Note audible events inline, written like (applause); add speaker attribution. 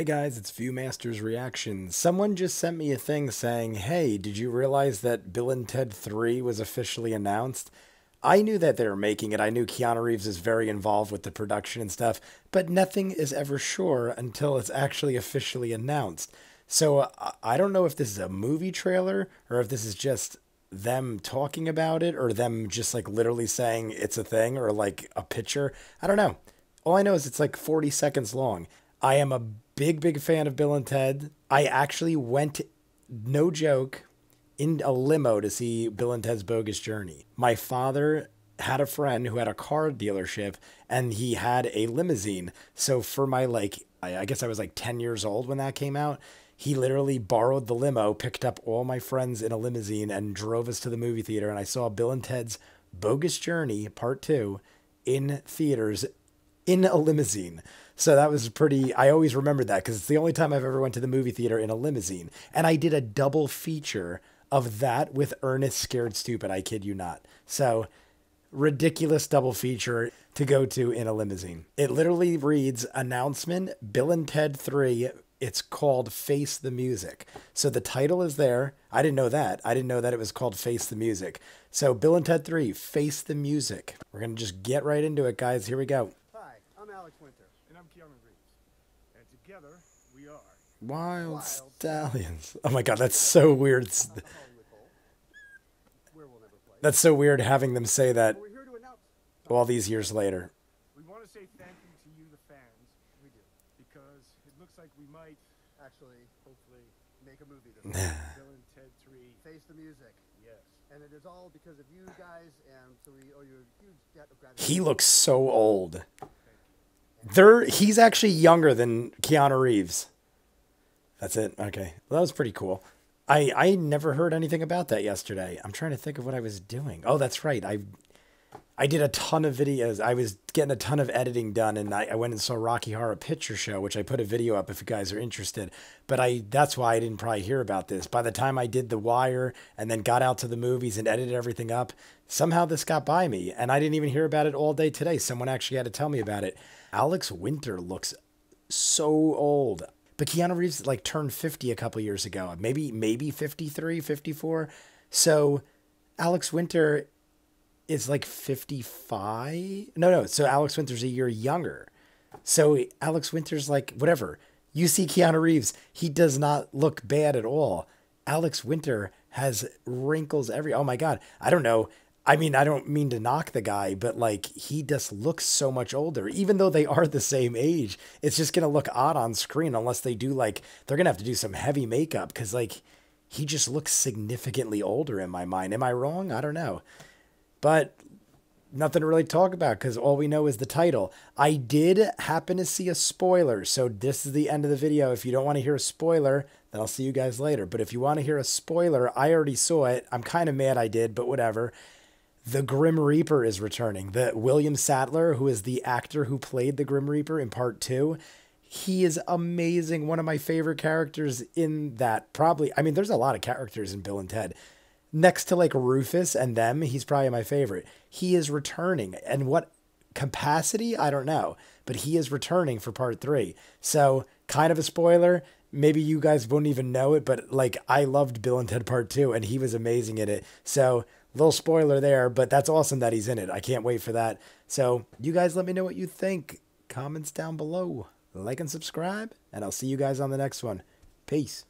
Speaker 1: Hey guys, it's ViewMasters Reactions. Someone just sent me a thing saying, hey, did you realize that Bill and Ted 3 was officially announced? I knew that they were making it. I knew Keanu Reeves is very involved with the production and stuff, but nothing is ever sure until it's actually officially announced. So uh, I don't know if this is a movie trailer or if this is just them talking about it or them just like literally saying it's a thing or like a picture. I don't know. All I know is it's like 40 seconds long. I am a big, big fan of Bill and Ted. I actually went, no joke, in a limo to see Bill and Ted's Bogus Journey. My father had a friend who had a car dealership and he had a limousine. So for my like, I guess I was like 10 years old when that came out. He literally borrowed the limo, picked up all my friends in a limousine, and drove us to the movie theater. And I saw Bill and Ted's Bogus Journey Part 2 in theaters in a limousine. So that was pretty. I always remembered that because it's the only time I've ever went to the movie theater in a limousine, and I did a double feature of that with Ernest Scared Stupid. I kid you not. So ridiculous double feature to go to in a limousine. It literally reads announcement Bill and Ted 3 it's called Face the Music. So the title is there. I didn't know that. I didn't know that it was called Face the Music. So Bill and Ted 3, Face the Music. We're going to just get right into it, guys. Here we go.
Speaker 2: Hi, I'm Alex Winter.
Speaker 3: And I'm Keanu Reeves. And together, we are.
Speaker 1: Wyld,
Speaker 2: Wyld
Speaker 1: Stallyns. (laughs) Oh my God, that's so weird.
Speaker 2: I'm calling with Cole. Where we'll never play.
Speaker 1: That's so weird having them say that
Speaker 2: We're here to announce.
Speaker 1: all these years later.
Speaker 3: We want to say thank you to you, the fans. We do. Because it looks like we might,
Speaker 2: Actually, hopefully, make a movie this year. (sighs)
Speaker 3: Bill and Ted 3.
Speaker 2: Face the music.
Speaker 3: Yes.
Speaker 2: And it is all because of you guys, and so we owe you a huge debt of gratitude.
Speaker 1: He looks so old. They're, he's actually younger than Keanu Reeves. That's it. Okay. Well, that was pretty cool. I, I never heard anything about that yesterday. I'm trying to think of what I was doing. Oh, that's right. I I did a ton of videos. I was getting a ton of editing done, and I, I went and saw Rocky Horror Picture Show, which I put a video up if you guys are interested. But I that's why I didn't probably hear about this. By the time I did The Wire and then got out to the movies and edited everything up, somehow this got by me, and I didn't even hear about it all day today. Someone actually had to tell me about it. Alex Winter looks so old. But Keanu Reeves like turned 50 a couple years ago. Maybe maybe 53, 54. So Alex Winter is like 55. No, no. So Alex Winter's a year younger. So Alex Winter's like whatever. You see Keanu Reeves, he does not look bad at all. Alex Winter has wrinkles every Oh my god. I don't know. I mean, I don't mean to knock the guy, but like he just looks so much older. Even though they are the same age, it's just gonna look odd on screen unless they do like they're gonna have to do some heavy makeup because like he just looks significantly older in my mind. Am I wrong? I don't know. But nothing to really talk about because all we know is the title. I did happen to see a spoiler, so this is the end of the video. If you don't want to hear a spoiler, then I'll see you guys later. But if you want to hear a spoiler, I already saw it. I'm kind of mad I did, but whatever. The Grim Reaper is returning. The William Sadler, who is the actor who played the Grim Reaper in part two, he is amazing. One of my favorite characters in that. Probably, I mean, there's a lot of characters in Bill and Ted. Next to like Rufus and them, he's probably my favorite. He is returning. And what capacity? I don't know. But he is returning for part three. So, kind of a spoiler. Maybe you guys won't even know it, but like I loved Bill and Ted Part 2 and he was amazing in it. So, little spoiler there, but that's awesome that he's in it. I can't wait for that. So, you guys let me know what you think. Comments down below. Like and subscribe, and I'll see you guys on the next one. Peace.